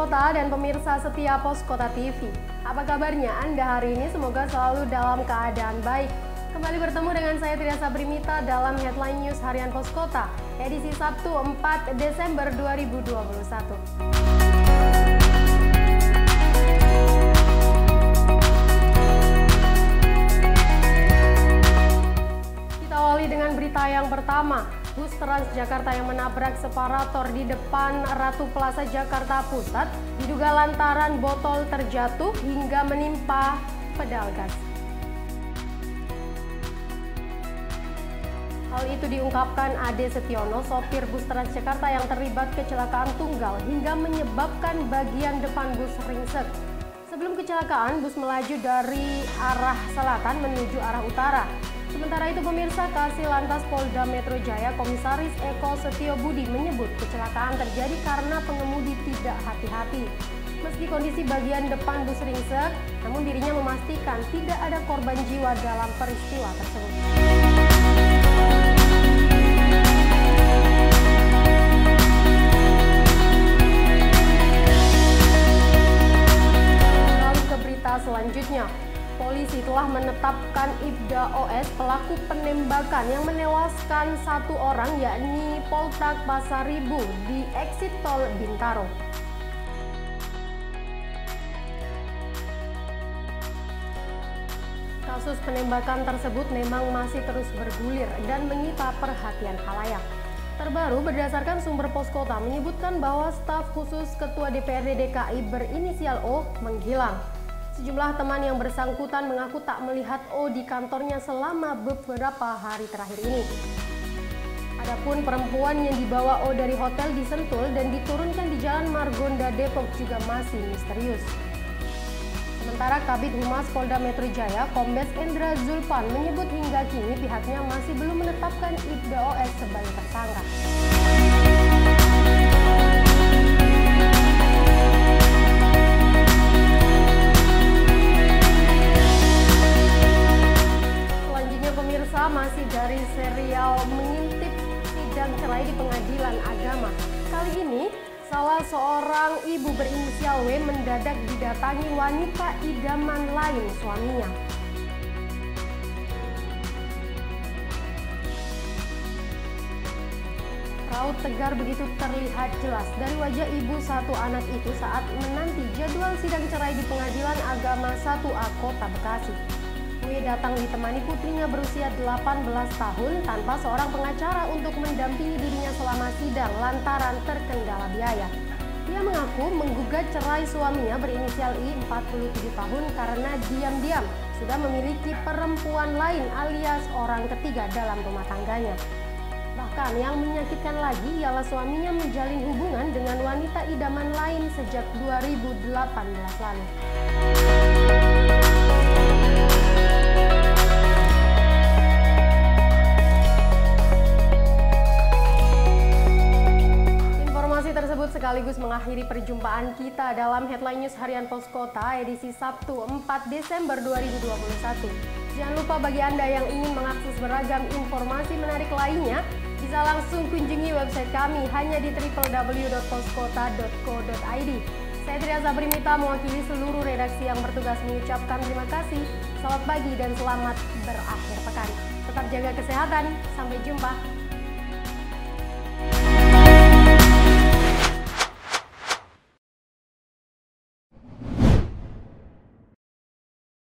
Kota dan pemirsa setia Pos Kota TV. Apa kabarnya Anda hari ini? Semoga selalu dalam keadaan baik. Kembali bertemu dengan saya Tria Sabrimita dalam Headline News Harian Pos Kota, edisi Sabtu 4 Desember 2021. Kita awali dengan berita yang pertama. Bus Transjakarta yang menabrak separator di depan Ratu Plaza Jakarta Pusat diduga lantaran botol terjatuh hingga menimpa pedal gas. Hal itu diungkapkan Ade Setiono, sopir bus Transjakarta yang terlibat kecelakaan tunggal hingga menyebabkan bagian depan bus ringsek. Sebelum kecelakaan, bus melaju dari arah selatan menuju arah utara. Sementara itu pemirsa Kasih Lantas Polda Metro Jaya Komisaris Eko Setio Budi menyebut kecelakaan terjadi karena pengemudi tidak hati-hati. Meski kondisi bagian depan bus ringsek, namun dirinya memastikan tidak ada korban jiwa dalam peristiwa tersebut. Polisi telah menetapkan Ibda OS pelaku penembakan yang menewaskan satu orang yakni Poltak Pasaribu di exit tol Bintaro. Kasus penembakan tersebut memang masih terus bergulir dan menyita perhatian halayak. Terbaru berdasarkan sumber pos kota menyebutkan bahwa staf khusus Ketua DPRD DKI berinisial O menghilang. Sejumlah teman yang bersangkutan mengaku tak melihat O di kantornya selama beberapa hari terakhir ini. Adapun perempuan yang dibawa O dari hotel di Sentul dan diturunkan di Jalan Margonda Depok juga masih misterius. Sementara Kabid Humas Polda Metro Jaya, Kombes Endra Zulpan menyebut hingga kini pihaknya masih belum menetapkan Ibda OS sebagai tersangka. Agama. Kali ini salah seorang ibu berinisial W mendadak didatangi wanita idaman lain suaminya. Raut tegar begitu terlihat jelas dari wajah ibu satu anak itu saat menanti jadwal sidang cerai di Pengadilan Agama 1A Kota Bekasi. W datang ditemani putrinya berusia 18 tahun tanpa seorang pengacara untuk mendampingi dirinya selama sidang lantaran terkendala biaya. Dia mengaku menggugat cerai suaminya berinisial I 47 tahun karena diam-diam sudah memiliki perempuan lain alias orang ketiga dalam rumah tangganya. Bahkan yang menyakitkan lagi ialah suaminya menjalin hubungan dengan wanita idaman lain sejak 2018 lalu. Sekaligus mengakhiri perjumpaan kita dalam Headline News Harian Pos Kota edisi Sabtu 4 Desember 2021. Jangan lupa bagi Anda yang ingin mengakses beragam informasi menarik lainnya, bisa langsung kunjungi website kami hanya di www.poskota.co.id. Saya Tria Sabrimita mewakili seluruh redaksi yang bertugas mengucapkan terima kasih, selamat pagi dan selamat berakhir pekan. Tetap jaga kesehatan, sampai jumpa.